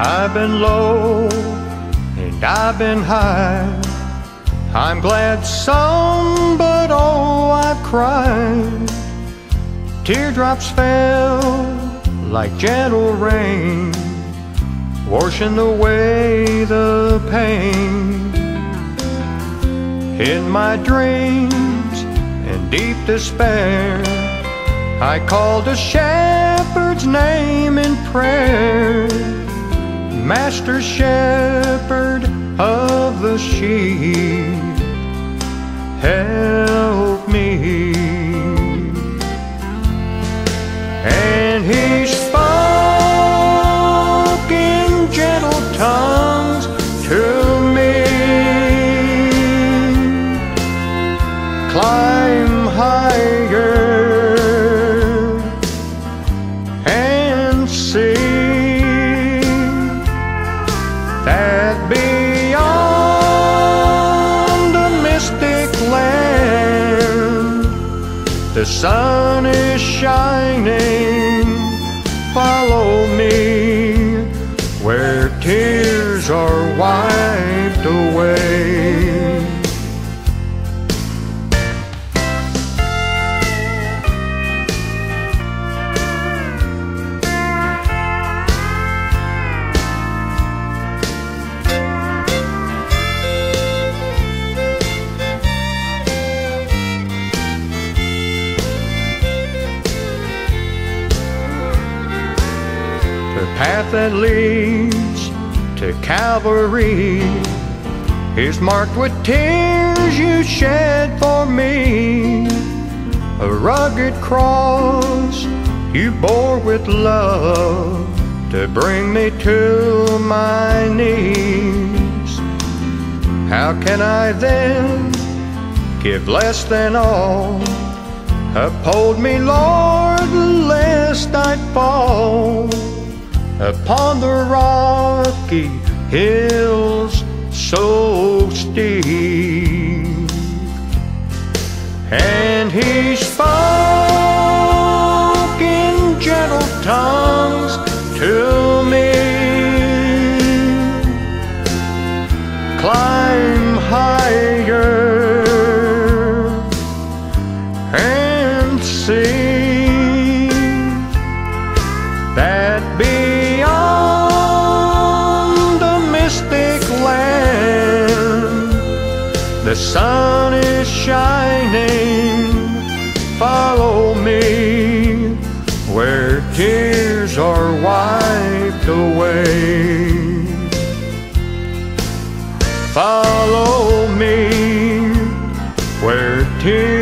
I've been low and I've been high. I'm glad some, but oh, I've cried. Teardrops fell like gentle rain, washing away the pain. In my dreams and deep despair, I called a shepherd's name in prayer. Master shepherd of the sheep, help me. And he spoke in gentle tones to me. Climb the land the sun is shining. Follow me where tears are wiped path that leads to Calvary is marked with tears you shed for me. A rugged cross you bore with love to bring me to my knees. How can I then give less than all? Uphold me, Lord, lest I fall upon the rocky hills so steep. And he spoke in gentle tongues to the sun is shining. Follow me where tears are wiped away. Follow me where tears